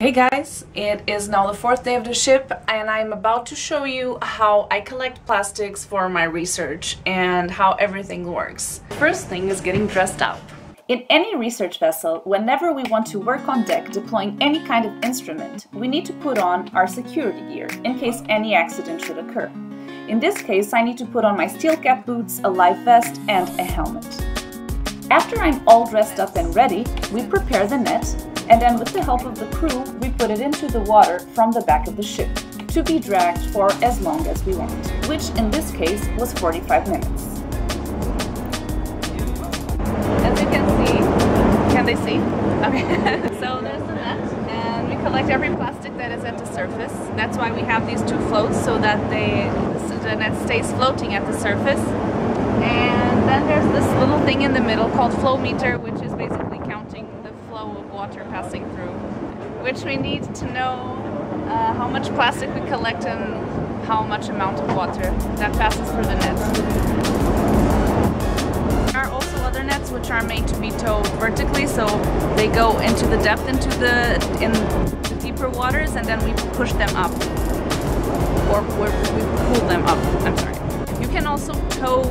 Hey guys, it is now the fourth day of the ship and I'm about to show you how I collect plastics for my research and how everything works. First thing is getting dressed up. In any research vessel, whenever we want to work on deck deploying any kind of instrument, we need to put on our security gear in case any accident should occur. In this case, I need to put on my steel cap boots, a life vest and a helmet. After I'm all dressed up and ready, we prepare the net and then with the help of the crew, we put it into the water from the back of the ship to be dragged for as long as we want, which in this case was 45 minutes. As you can see, can they see? Okay, so there's the net and we collect every plastic that is at the surface. That's why we have these two floats so that they, the net stays floating at the surface. And then there's this little thing in the middle called flow meter, which is basically water passing through, which we need to know uh, how much plastic we collect and how much amount of water that passes through the net. There are also other nets which are made to be towed vertically, so they go into the depth into the in the deeper waters, and then we push them up, or we pull them up. I'm sorry. You can also tow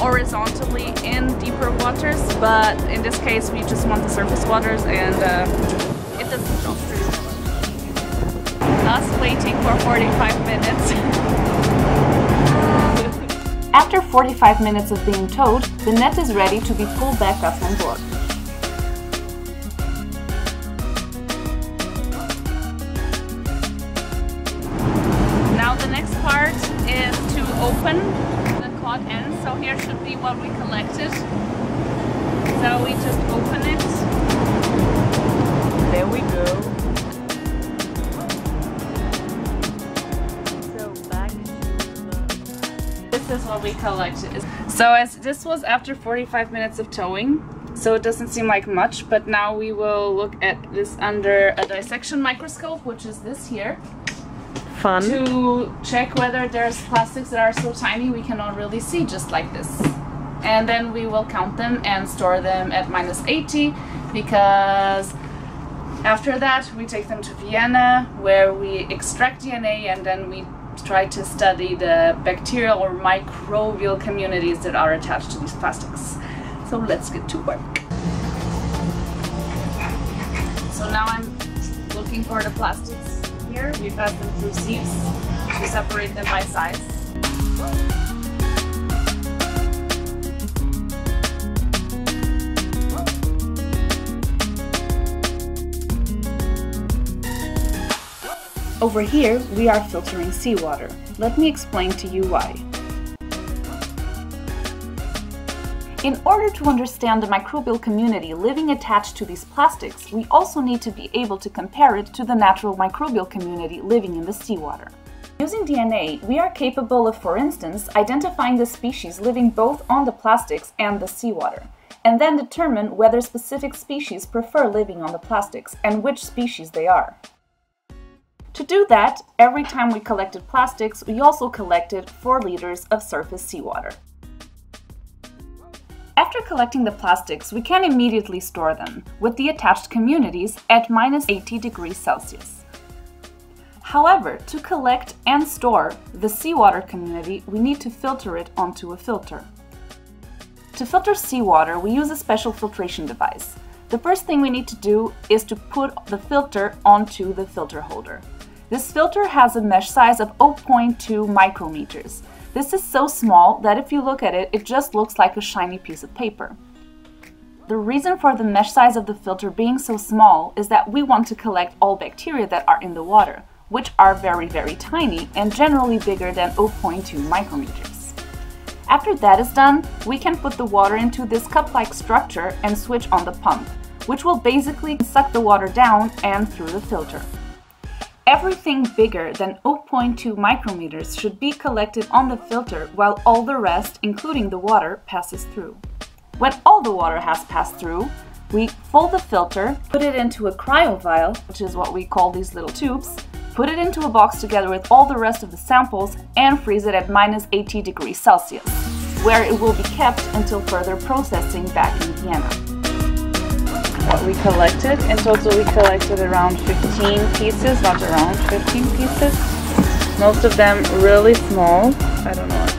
horizontally in deeper waters, but in this case we just want the surface waters and uh, it doesn't drop through. Us waiting for 45 minutes. After 45 minutes of being towed, the net is ready to be pulled back up on board. Now the next part is to open end. So here should be what we collected. So we just open it. There we go. So back This is what we collected. So as this was after 45 minutes of towing, so it doesn't seem like much, but now we will look at this under a dissection microscope, which is this here fun. To check whether there's plastics that are so tiny we cannot really see, just like this. And then we will count them and store them at minus 80 because after that we take them to Vienna where we extract DNA and then we try to study the bacterial or microbial communities that are attached to these plastics. So let's get to work. So now I'm looking for the plastics here. We pass them through sieves to separate them by size. Over here, we are filtering seawater. Let me explain to you why. In order to understand the microbial community living attached to these plastics, we also need to be able to compare it to the natural microbial community living in the seawater. Using DNA, we are capable of, for instance, identifying the species living both on the plastics and the seawater, and then determine whether specific species prefer living on the plastics and which species they are. To do that, every time we collected plastics, we also collected 4 liters of surface seawater. After collecting the plastics, we can immediately store them, with the attached communities at minus 80 degrees Celsius. However, to collect and store the seawater community, we need to filter it onto a filter. To filter seawater, we use a special filtration device. The first thing we need to do is to put the filter onto the filter holder. This filter has a mesh size of 0.2 micrometers, this is so small that if you look at it, it just looks like a shiny piece of paper. The reason for the mesh size of the filter being so small is that we want to collect all bacteria that are in the water, which are very very tiny and generally bigger than 0.2 micrometers. After that is done, we can put the water into this cup-like structure and switch on the pump, which will basically suck the water down and through the filter. Everything bigger than 0.2 micrometers should be collected on the filter while all the rest, including the water, passes through. When all the water has passed through, we fold the filter, put it into a cryovial, which is what we call these little tubes, put it into a box together with all the rest of the samples and freeze it at minus 80 degrees Celsius, where it will be kept until further processing back in Vienna. What we collected. In total we collected around 15 pieces, not around 15 pieces. Most of them really small. I don't know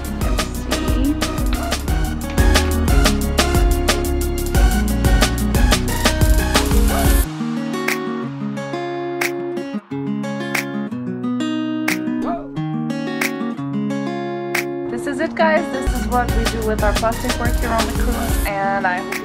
This is it guys, this is what we do with our plastic work here on the cruise and I